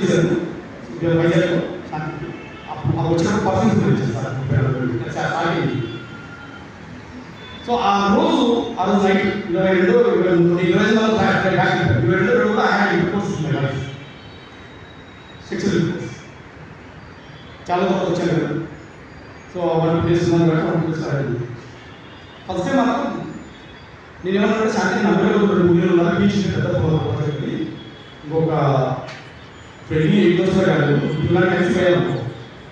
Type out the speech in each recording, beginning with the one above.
చేశాను ఇక వైజాగ్లో అప్పుడు అప్పుడు వచ్చినప్పుడు పర్ఫ్యూమ్స్ గురించి సో ఆ రోజు ఆ రోజు నైట్ ఇరవై రెండు ఇరవై మూడు ఇరవై ఐదు నాలుగు బ్యాక్ ఇరవై రెండు రెండు కూడా ఆయన రిపోర్ట్స్ ఉన్నాయి సిక్స్ రిపోర్ట్స్ చాలా వరకు వచ్చారు so one place one place first time మాత్రం నేను ఏమన్నా శాంతి నలభై రెండు రెండు మూడు ఉన్నారు బీచ్ పెద్ద ప్రాజెక్ట్ని ఇంకొక పెళ్ళి ఎయిట్ కాదు ఇలా కలిసిపోయాను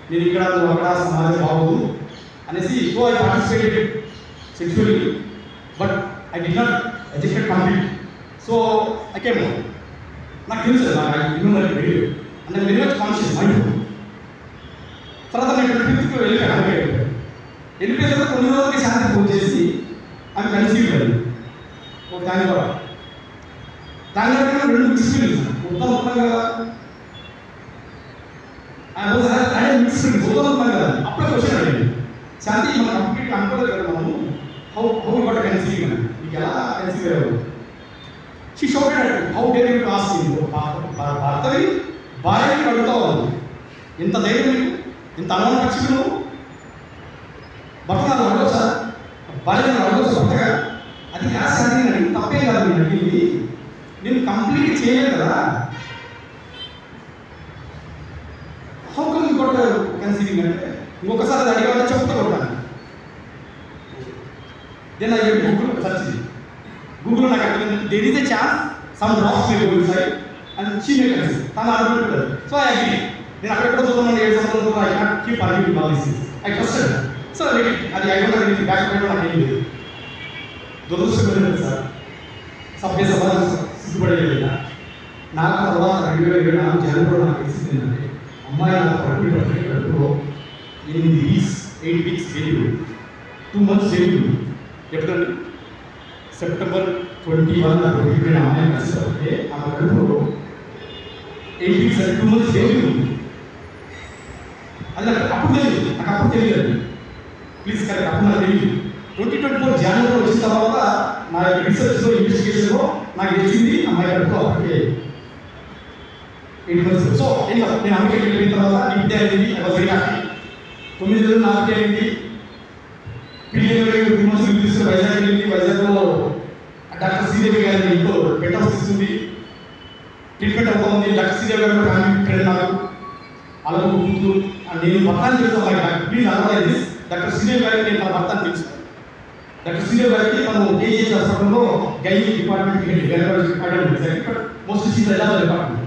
నేను ఇక్కడ నువ్వు అక్కడ సమాజం బాగోదు అనేసి ఎక్కువ I participated sexually but I D not educate complete so I came నాకు తెలుసు నాకు ఇమ్యూనరీ వెరీ అంటే వెరీ మచ్ కాన్షియస్ మైండ్ తర్వాత నేను ఫిఫ్త్కి వెళ్ళిపోయాను అలాగే వెళ్ళిపోయిన తర్వాత కొన్ని రోజులకి శాంతి ఫోన్ చేసి ఆమె కన్సీవ్ అయింది ఒక దాని ద్వారా. దాని ద్వారా రెండు మిక్స్ మొత్తం మొత్తం కదా రోజు అదే- అదే మిక్స్ ఫీలింగ్స్ మొత్తం కదా. అప్పుడే క్వశ్చన్ అడిగింది. శాంతి మనం కంప్లీట్ అనుకోలేదు కదా మనము. హౌ హౌ ఇవ్వట కన్సీవ్ అని మీకు ఎలా కన్సీవ్ అయ్యారు she shouted how dare you ask భర్తవి భార్యని అడుగుతావు ఇంత ధైర్యం నీకు? ఇంత అనుమానం వచ్చింది నువ్వు? భర్త నాకు అడగవు సార్. భార్య నాకు అడగవు సార్ అది యాస్ సార్ తప్పే కాదు నేను అడిగింది. నేను కంప్లీట్ చేయలేదు కదా. కమ్ యూ గొట్ కన్సీవింగ్ అంటే ఇంకొకసారి అది అడిగామంటే చెప్తా కొట్టాను then I Google search Google నాకు అర్థమైంది there is a chance some drops may go inside and she may conceive తను అనుకుంటుంది సో ఐ అగ్రీ నేను అక్కడెక్కడ చదువుతున్నాను ఏడు సంవత్సరాలు I not keep arguing all this I trusted so అది ఐ డోంట్ నీకు బ్యాక్ పెట్టడం నాకు ఏం లేదు దురదృష్టమైనది సార్ సభ్య సమాజం సిగ్గుపడేది నాకు తర్వాత రెండు వేల ఇరవై నాలుగు జనవరిలో నాకు తెలిసింది ఏంటంటే అమ్మాయి నాకు పట్టి పట్టి కడుపులో ఎనిమిది weeks eight weeks delivery two months delivery ఎప్పుడండి సెప్టెంబర్ ట్వంటీ వన్ ట్వంటీ అమ్మాయి కలిసి ఆమె కడుపులో ఎయిట్ వీక్స్ అంటే టూ మంత్స్ డెలివరీ ఉంది అది నాకు అప్పుడు తెలియదు నాకు అప్పుడు తెలియదు ప్లీజ్ కరెక్ట్ అప్పుడు నాకు తెలియదు ట్వంటీ ట్వంటీ ఫోర్ జనవరిలో వచ్చిన తర్వాత నా యొక్క రీసెర్చ్లో ఇన్వెస్టిగేషన్లో నాకు తెలిసింది అమ్మాయి కడుపులో అప్పటికే ఎయిట్ మంత్స్ సో ఏం నేను అమెరికా వెళ్ళిన తర్వాత నిప్టే అయింది ఐ వాజ్ వెరీ హ్యాపీ తొమ్మిది రోజులు నాకే అయింది. పిల్లలు విమర్శలు తీసుకుని వైజాగ్ వెళ్ళింది వైజాగ్లో డాక్టర్ శ్రీదేవి గారి ఇంట్లో బెటర్ ఇస్తుంది ట్రీట్మెంట్ అవుతుంది doctor Sridevi garu family friend నాకు అలాగే కూతురు నేను భర్తను చేస్తాను please analyse this doctor Sridevi గారికి నేను నా భర్తను తెలుసు. డాక్టర్ శ్రీదేవి గారికి మనం కేజీఎస్ హాస్పిటల్లో గైనీ డిపార్ట్మెంట్ డిపార్ట్మెంట్ మోస్ట్ సీజ్ ఎలా డిపార్ట్మెంట్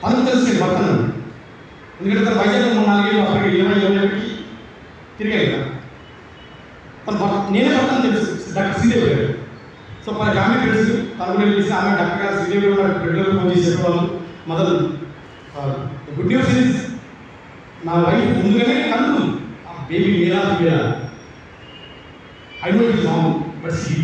తనకు తెలుసు నేను భర్తను ఎందుకంటే తన వైజాగ్ మూడు నాలుగేళ్ళు అప్పటికి ఇరవై ఇరవై ఒకటి తిరిగాయి కదా తన భర్త నేనే భర్తను తెలుసు డాక్టర్ శ్రీదేవి గారు సో మన ఆమె తెలుసు తను కూడా తెలిసి ఆమె డాక్టర్ గారు శ్రీదేవి గారు నాకు రెగ్యులర్ ఫోన్ చేసి చెప్పేవాళ్ళు మొదలు గుడ్ న్యూస్ ఇస్ నా వైఫ్ ముందుగానే కన్ను ఆ baby Meera Meera I know it wrong but see